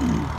Mm-hmm.